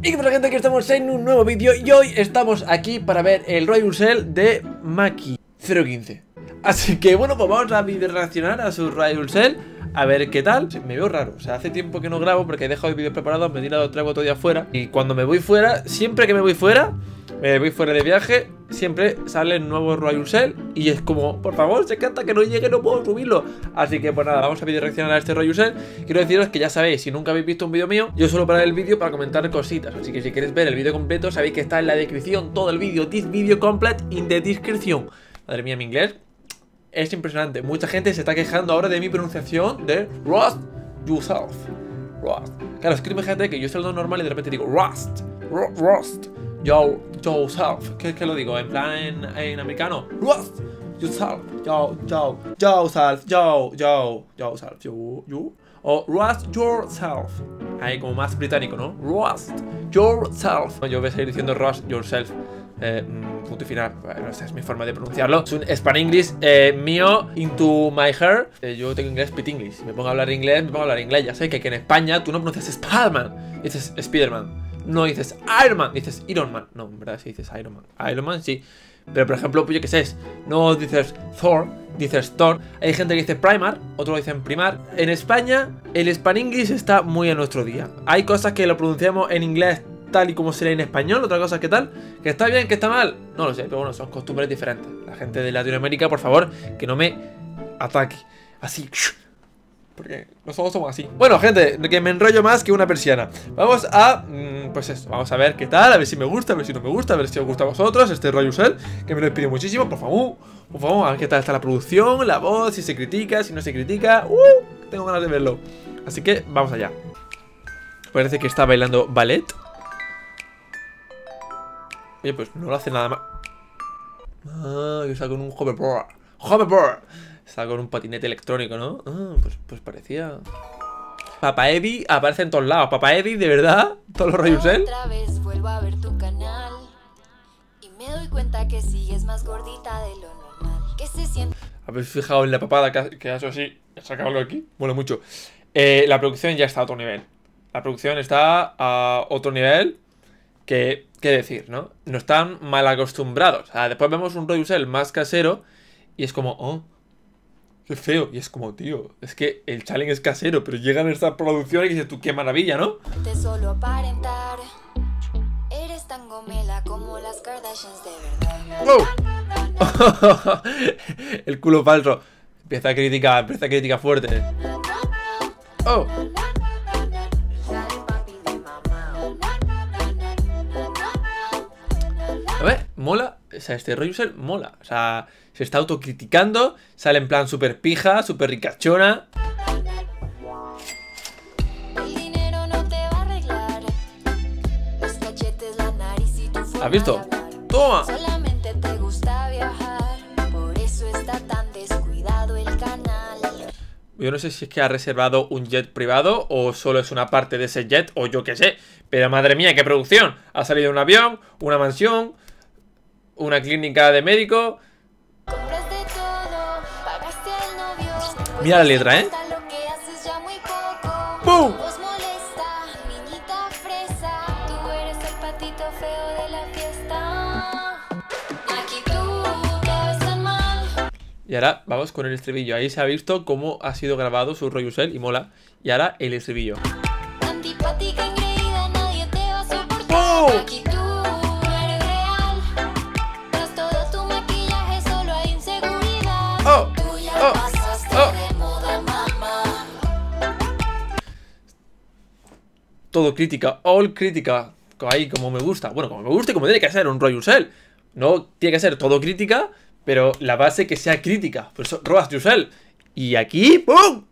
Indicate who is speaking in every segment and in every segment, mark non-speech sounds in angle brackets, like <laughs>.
Speaker 1: Y que la gente que estamos en un nuevo vídeo y hoy estamos aquí para ver el Royal Cell de Maki 015 Así que bueno, pues vamos a video reaccionar a su Royal Cell a ver qué tal. Me veo raro, o sea, hace tiempo que no grabo porque he dejado el vídeo preparado, me he tirado traigo todo día fuera y cuando me voy fuera, siempre que me voy fuera, me voy fuera de viaje, siempre sale un nuevo Royal Cell y es como, por favor, se canta que no llegue, no puedo subirlo. Así que pues nada, vamos a video reaccionar a este Royal Cell. Quiero deciros que ya sabéis, si nunca habéis visto un vídeo mío, yo suelo parar el vídeo para comentar cositas. Así que si queréis ver el vídeo completo, sabéis que está en la descripción todo el vídeo. This video complete in the description. Madre mía, mi inglés es impresionante. Mucha gente se está quejando ahora de mi pronunciación de Rust yourself. Rust. Claro, es que imagínate que yo hablando normal y de repente digo Rust. Rust. Yo, yourself. ¿Qué, ¿Qué, lo digo? En plan en, en americano. Yourself. Yo, yo, yourself. Yo, yo, yourself. You, you. O rust yourself. Ahí como más británico, ¿no? Rust yourself. Yo voy a seguir diciendo rust yourself. Eh, mm, punto y final. Bueno, esa es mi forma de pronunciarlo. Es un Span English eh, mío into my hair. Eh, yo tengo inglés pit English. Me pongo a hablar inglés, me pongo a hablar inglés. Ya sé que, que en España tú no pronuncias Spiderman, dices Spiderman. No dices Iron Man, dices Iron Man. No, en verdad sí dices Iron Man. Iron Man sí. Pero por ejemplo, pues yo qué sé, no dices Thor, dices Thor. Hay gente que dice Primar, otros dicen Primar. En España, el Span English está muy a nuestro día. Hay cosas que lo pronunciamos en inglés tal y como sería en español, otra cosa que tal, que está bien, que está mal, no lo sé, pero bueno, son costumbres diferentes. La gente de Latinoamérica, por favor, que no me ataque. Así, porque nosotros somos así. Bueno, gente, que me enrollo más que una persiana. Vamos a, mm, pues esto, vamos a ver qué tal, a ver si me gusta, a ver si no me gusta, a ver si os gusta a vosotros este rollo Cell, que me lo pido muchísimo, por favor, por favor, a ver qué tal está la producción, la voz, si se critica, si no se critica, uh, tengo ganas de verlo. Así que vamos allá. Parece que está bailando ballet. Oye, pues no lo hace nada más. Ah, que está con un hoverboard. ¡Hoverboard! Está con un patinete electrónico, ¿no? Ah, pues, pues parecía... Papa Eddie aparece en todos lados. Papa Eddie, ¿de verdad? ¿Todos los rayos él?
Speaker 2: Otra vez vuelvo a ver tu canal Y me doy cuenta que sigues más gordita de lo normal Que se siente...
Speaker 1: ¿Habéis fijado en la papada que ha hecho así? ¿Ha sacado algo aquí? Mola mucho. Eh, la producción ya está a otro nivel. La producción está a otro nivel que, qué decir, ¿no? No están mal acostumbrados. O sea, después vemos un Royusel más casero y es como, oh, qué feo. Y es como, tío, es que el challenge es casero, pero llegan estas producciones y dices tú, qué maravilla, ¿no?
Speaker 2: Te solo aparentar Eres tan gomela como las Kardashians de
Speaker 1: ¡Oh!
Speaker 2: verdad <laughs>
Speaker 1: el culo falso. Empieza a criticar, empieza a criticar fuerte. ¡Oh! A ver, mola. O sea, este rollo mola. O sea, se está autocriticando. Sale en plan súper pija, súper ricachona. ¿Has visto? ¡Toma!
Speaker 2: Solamente te gusta viajar Por eso está tan descuidado el canal
Speaker 1: Yo no sé si es que ha reservado un jet privado o solo es una parte de ese jet o yo qué sé. Pero madre mía, qué producción. Ha salido un avión, una mansión, una clínica de médico.
Speaker 2: Te ves tan mal
Speaker 1: Y ahora vamos con el estribillo. Ahí se ha visto cómo ha sido grabado su rollo cell y mola. Y ahora el estribillo.
Speaker 2: Todo
Speaker 1: crítica, all crítica. Ahí como me gusta. Bueno, como me gusta y como tiene que ser un rollo cell. No tiene que ser todo crítica, pero la base que sea crítica. Por eso, robas Yusel. Y aquí, ¡pum!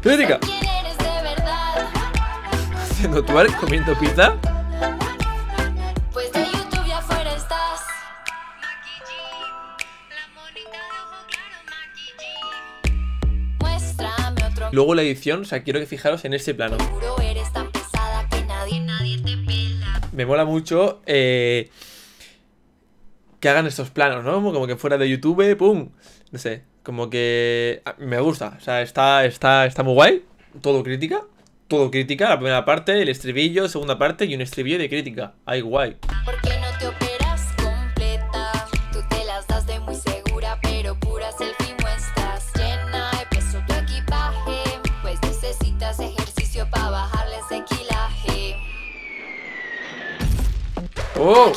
Speaker 1: Crítica. Haciendo twerk, comiendo pizza.
Speaker 2: Pues
Speaker 1: Luego la edición, o sea, quiero que fijaros en este plano. Me mola mucho eh, que hagan estos planos, ¿no? Como que fuera de YouTube, ¡pum! No sé, como que ah, me gusta. O sea, está, está, está muy guay. Todo crítica. todo crítica, la primera parte, el estribillo, segunda parte y un estribillo de crítica. Ay, guay.
Speaker 2: ¿Por qué real.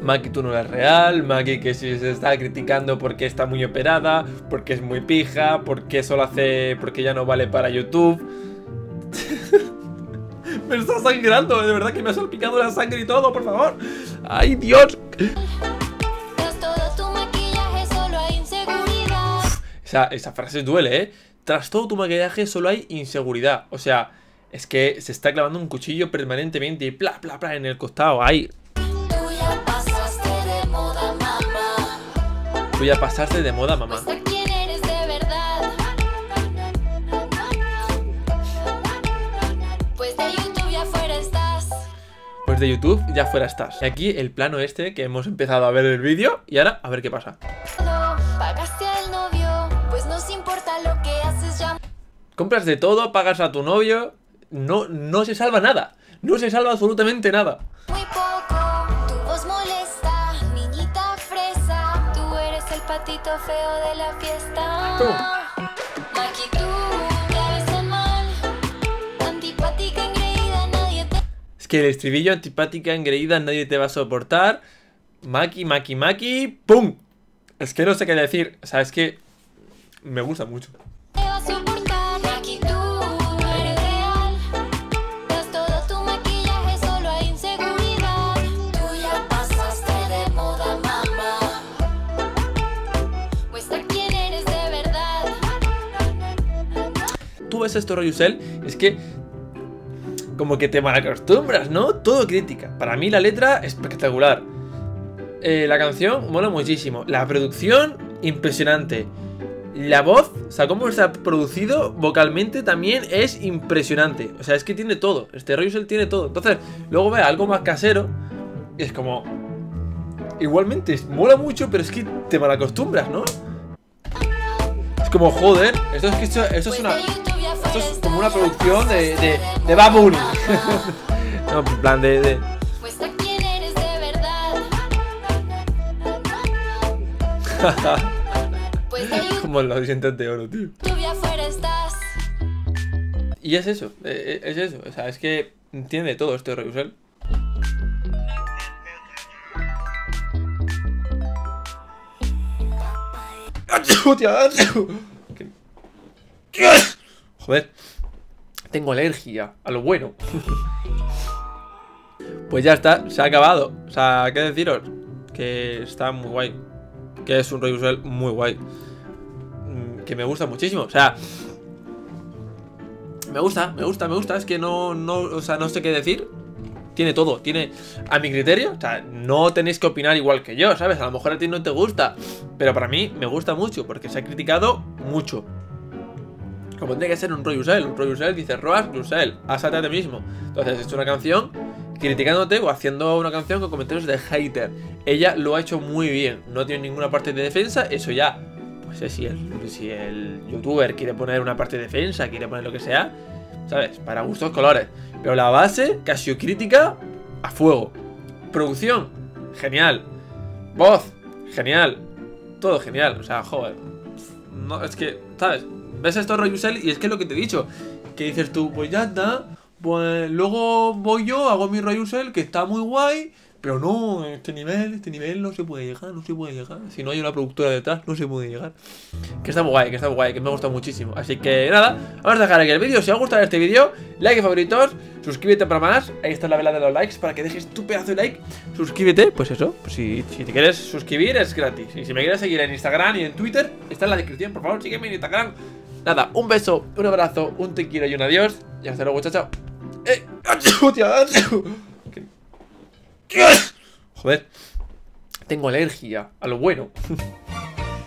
Speaker 1: Maki tú no eres real, Maki que si se está criticando porque está muy operada, porque es muy pija, porque solo hace. porque ya no vale para YouTube. <laughs> me está sangrando, de verdad que me ha salpicado la sangre y todo, por favor. ¡Ay, Dios! Esa, esa frase duele, ¿eh? Tras todo tu maquillaje solo hay inseguridad. O sea, es que se está clavando un cuchillo permanentemente y pla, pla, pla en el costado. Ay,
Speaker 2: Tú ya pasaste de moda, mamá.
Speaker 1: tú ya pasaste de moda, mamá.
Speaker 2: Pues.
Speaker 1: Pues de YouTube ya fuera estás. Y aquí el plano este que hemos empezado a ver el vídeo y ahora a ver qué pasa. Compras de todo, pagas a tu novio. No, no se salva nada. No se salva absolutamente nada.
Speaker 2: Muy poco, tu voz molesta, niñita fresa. Tú eres el patito feo de la fiesta. Aquí tú te ves tan mal, antipática, engreída, nadie te.
Speaker 1: Es que el estribillo antipática, engreída, nadie te va a soportar. Maki, maki, maki, ¡pum! Es que no sé qué decir. O sea, es que me gusta mucho. Ves esto, Royusel, es que como que te malacostumbras, ¿no? Todo crítica. Para mí la letra espectacular. Eh, la canción mola muchísimo. La producción, impresionante. La voz, o sea, cómo está producido vocalmente también es impresionante. O sea, es que tiene todo. Este Royusel tiene todo. Entonces, luego ve algo más casero. Y es como. Igualmente, mola mucho, pero es que te malacostumbras, ¿no? Es como, joder, esto es que esto, esto es
Speaker 2: Pues
Speaker 1: una. Esto es como una producción de, de, de Bad Bunny. <laughs> no, en plan de, de-
Speaker 2: Muestra quién eres de verdad. Pues <laughs>
Speaker 1: Como los dientes de oro, tío. Y es eso, eh, eh, es eso. O sea, es que entiende todo este Reusel. Tengo alergia a lo bueno. Pues ya está, se ha acabado. O sea, ¿qué deciros? Que está muy guay. Que es un Reusel muy guay. Mm, Que me gusta muchísimo. O sea, me gusta, me gusta, me gusta. Es que no, no, o sea, no sé qué decir. Tiene todo, tiene a mi criterio. O sea, no tenéis que opinar igual que yo, ¿sabes? A lo mejor a ti no te gusta. Pero para mí me gusta mucho porque se ha criticado mucho. Como tiene que ser un Roy Usel. Un Roy Usel dice Roas Usel, ásate a ti mismo. Entonces, es una canción criticándote o haciendo una canción con comentarios de hater. Ella lo ha hecho muy bien. No tiene ninguna parte de defensa. Eso ya pues eh, si el, si el youtuber quiere poner una parte de defensa, quiere poner lo que sea, ¿sabes? Para gustos colores. Pero la base, Casio crítica, a fuego. Producción, genial. Voz, genial. Todo genial. O sea, joder. No, es que, ¿sabes? Ves esto Royusel y es que es lo que te he dicho. Que dices tú, pues ya está. Pues luego voy yo, hago mi Royusel, que está muy guay. Pero no, este nivel, este nivel no se puede llegar, no se puede llegar. Si no hay una productora detrás, no se puede llegar. Que está muy guay, que está muy guay, que me ha gustado muchísimo. Así que nada, vamos a dejar aquí el vídeo. Si os ha gustado este vídeo, like favoritos, suscríbete para más. Ahí está la vela de los likes para que dejes tu pedazo de like. Suscríbete, pues eso. Pues si, si te quieres suscribir es gratis. Y si me quieres seguir en Instagram y en Twitter, está en la descripción. Por favor, sígueme en Instagram. Nada, un beso, un abrazo, un te y un adiós. Y hasta luego, chao, chao. Eh. Joder, tengo alergia a lo bueno.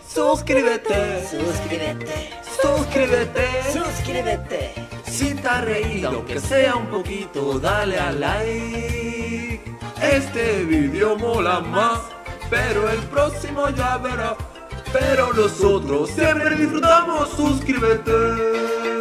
Speaker 3: Suscríbete,
Speaker 2: Suscríbete,
Speaker 3: suscríbete.
Speaker 2: suscríbete.
Speaker 3: Si te has reído, aunque sea un poquito, dale a like. Este vídeo mola más, pero el próximo ya verás.
Speaker 1: Pero nosotros siempre disfrutamos. Suscríbete.